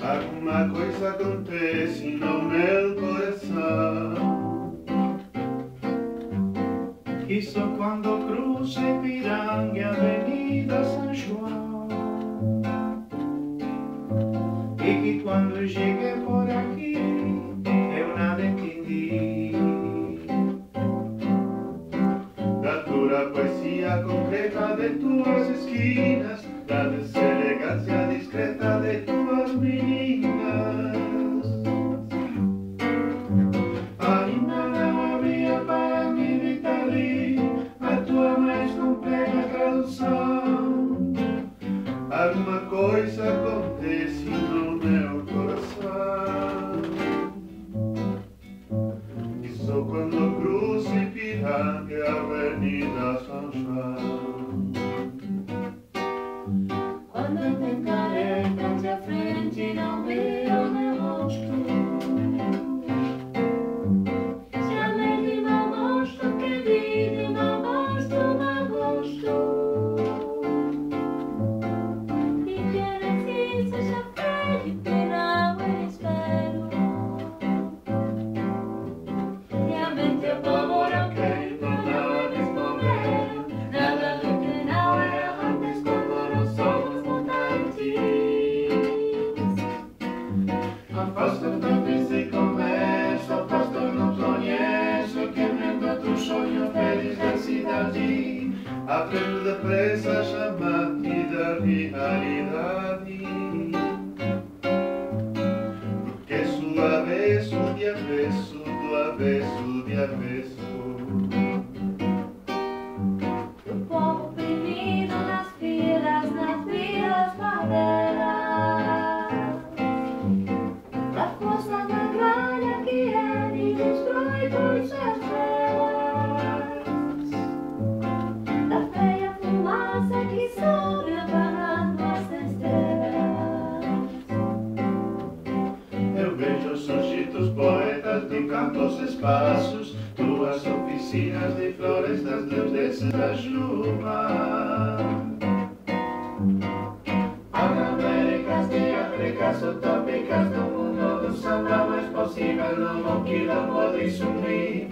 Alguma coisa acontece no meu coração. Isso quando cruzo Ipiranga Avenida São João. E que quando cheguei por aqui concreta de tuas esquinas Da deselegância discreta de tuas meninas. Ainda não havia para mim Vitali A tua mais completa tradução Alguma coisa acontece no meu coração da cidade Aprendo depressa a chamar-te da realidade Porque sou avesso de avesso, do avesso de avesso de campos espaços Tuas oficinas de florestas dos desses da chuva Américas de Áfricas utópicas do mundo do samba mais possível No quilombo de Sumé